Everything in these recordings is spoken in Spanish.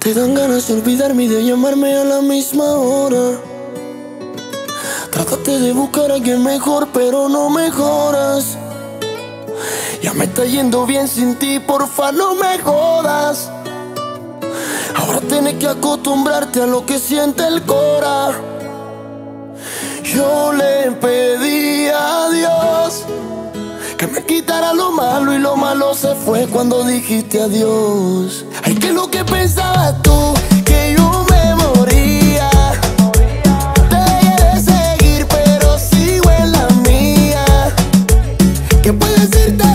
Te dan ganas de olvidarme y de llamarme a la misma hora. Trataste de buscar a alguien mejor, pero no mejoras. Ya me está yendo bien sin ti, porfa, no me jodas. Ahora tienes que acostumbrarte a lo que siente el cora. Yo le pedí a Dios que me quitara lo malo y lo malo se fue cuando dijiste adiós. Ay, que lo que pensabas tú, que yo me moría. Dejé de seguir, pero sigo en la mía. Que puedes irte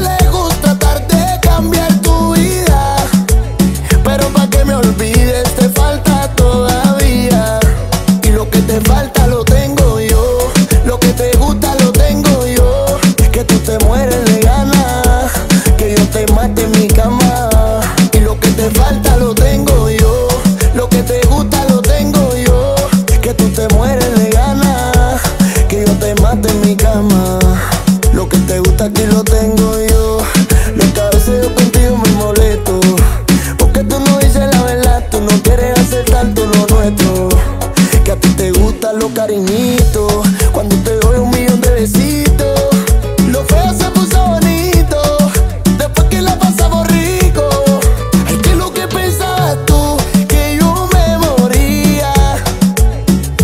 te gustan los cariñitos. Cuando te doy un millón de besitos. Lo feo se puso bonito. Después que la pasamos rico. Ay, que lo que pensabas tú, que yo me moría.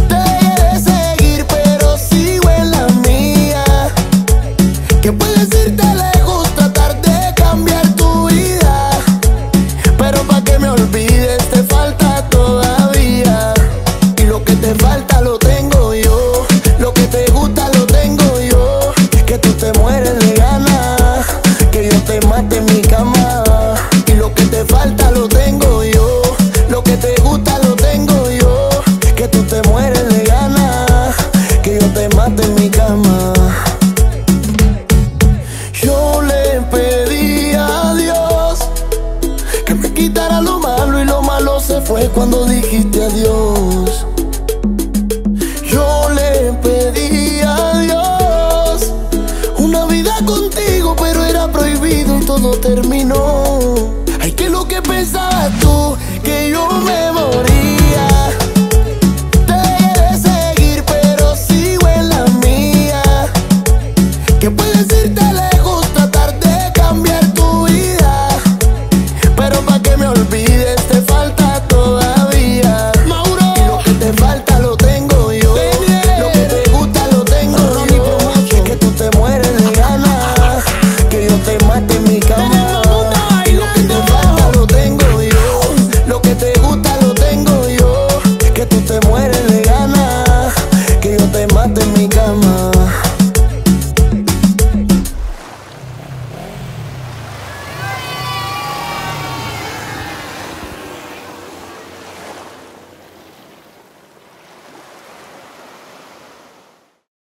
Dejé de seguir, pero sigo en la mía. Que puedes irte que me quitara lo malo y lo malo se fue cuando dijiste adiós. Yo le pedí a Dios una vida contigo, pero era prohibido y todo terminó. Ay, que lo que pensabas tú, que tú te mueres.